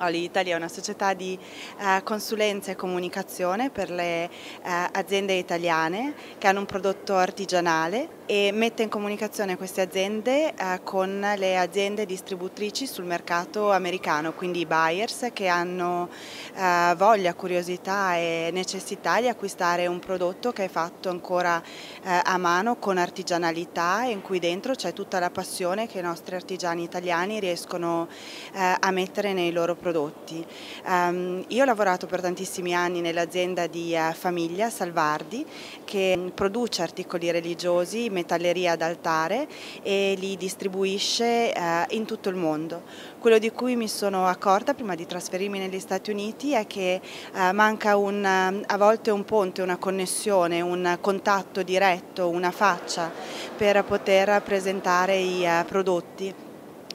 Oli Italy è una società di eh, consulenza e comunicazione per le eh, aziende italiane che hanno un prodotto artigianale e mette in comunicazione queste aziende eh, con le aziende distributrici sul mercato americano, quindi i buyers che hanno eh, voglia, curiosità e necessità di acquistare un prodotto che è fatto ancora eh, a mano con artigianalità in cui dentro c'è tutta la passione che i nostri artigiani italiani riescono eh, a mettere nei loro prodotti. Um, io ho lavorato per tantissimi anni nell'azienda di uh, famiglia Salvardi che produce articoli religiosi, metalleria d'altare e li distribuisce uh, in tutto il mondo. Quello di cui mi sono accorta prima di trasferirmi negli Stati Uniti è che uh, manca un, a volte un ponte, una connessione, un contatto diretto, una faccia per poter presentare i prodotti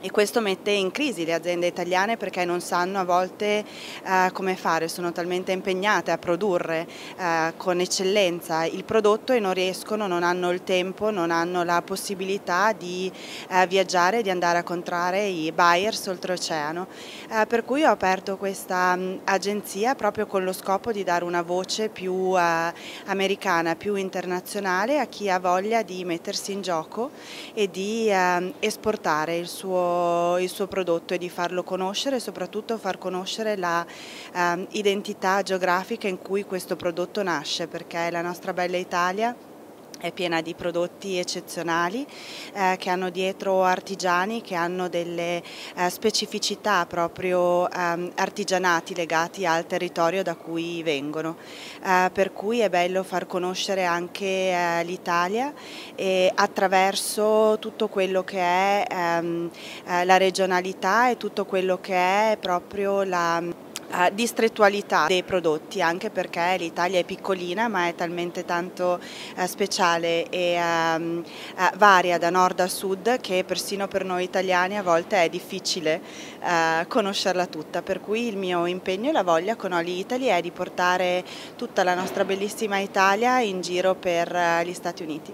e questo mette in crisi le aziende italiane perché non sanno a volte eh, come fare, sono talmente impegnate a produrre eh, con eccellenza il prodotto e non riescono, non hanno il tempo, non hanno la possibilità di eh, viaggiare, di andare a contrarre i buyers oltreoceano. Eh, per cui ho aperto questa mh, agenzia proprio con lo scopo di dare una voce più eh, americana, più internazionale a chi ha voglia di mettersi in gioco e di ehm, esportare il suo il suo prodotto e di farlo conoscere e soprattutto far conoscere l'identità ehm, geografica in cui questo prodotto nasce perché la nostra bella Italia è piena di prodotti eccezionali eh, che hanno dietro artigiani che hanno delle eh, specificità proprio ehm, artigianati legati al territorio da cui vengono. Eh, per cui è bello far conoscere anche eh, l'Italia attraverso tutto quello che è ehm, eh, la regionalità e tutto quello che è proprio la uh, distrettualità dei prodotti, anche perché l'Italia è piccolina ma è talmente tanto uh, speciale e um, uh, varia da nord a sud che persino per noi italiani a volte è difficile conoscerla tutta, per cui il mio impegno e la voglia con Oli Italy è di portare tutta la nostra bellissima Italia in giro per gli Stati Uniti.